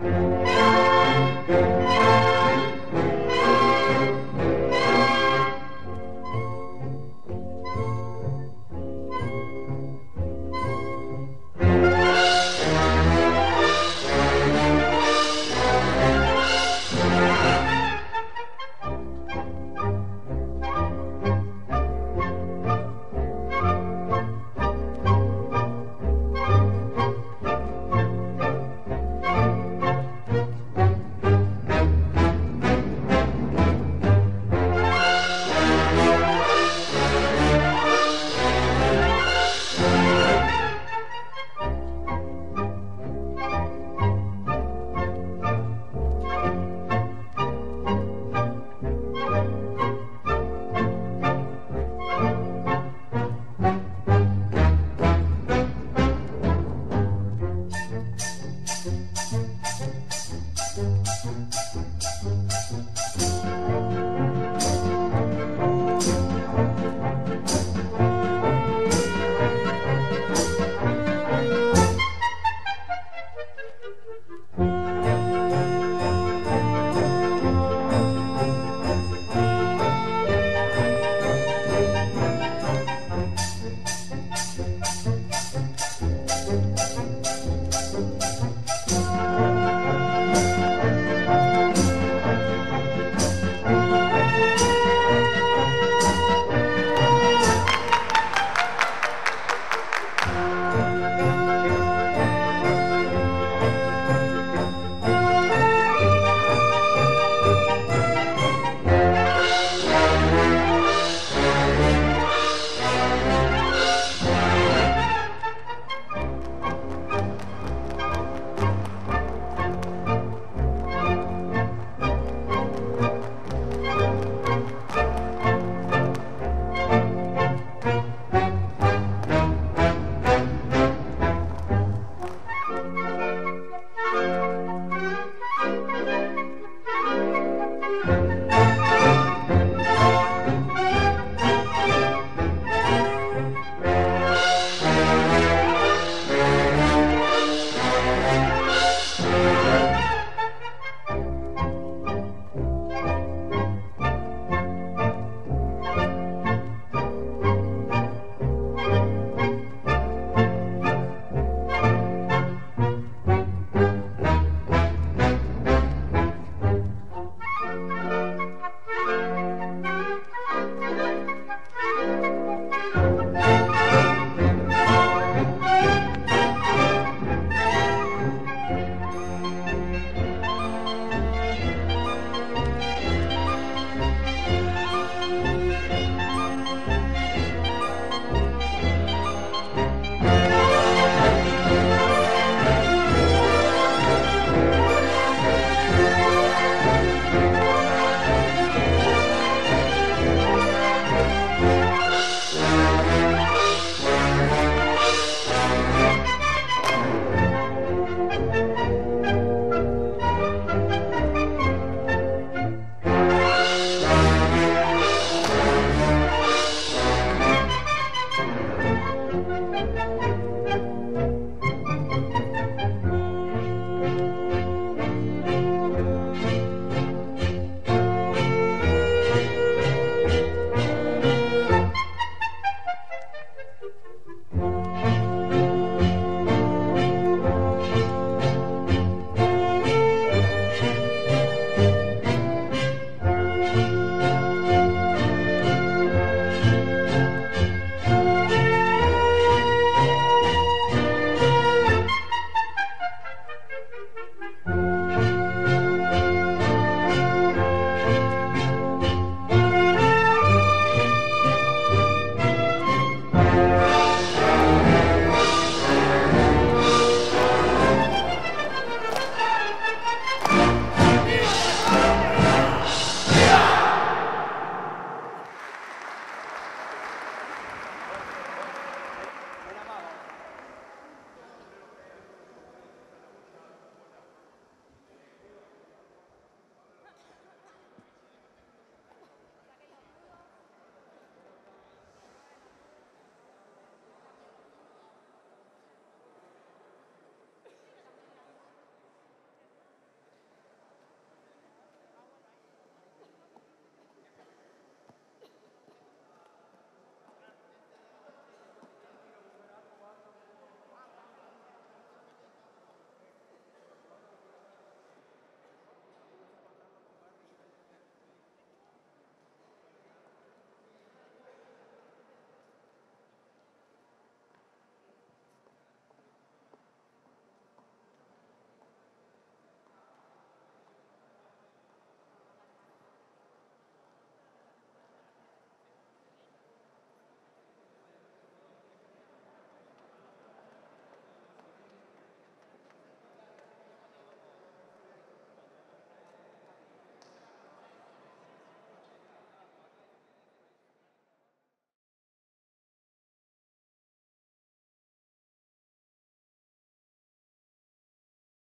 Música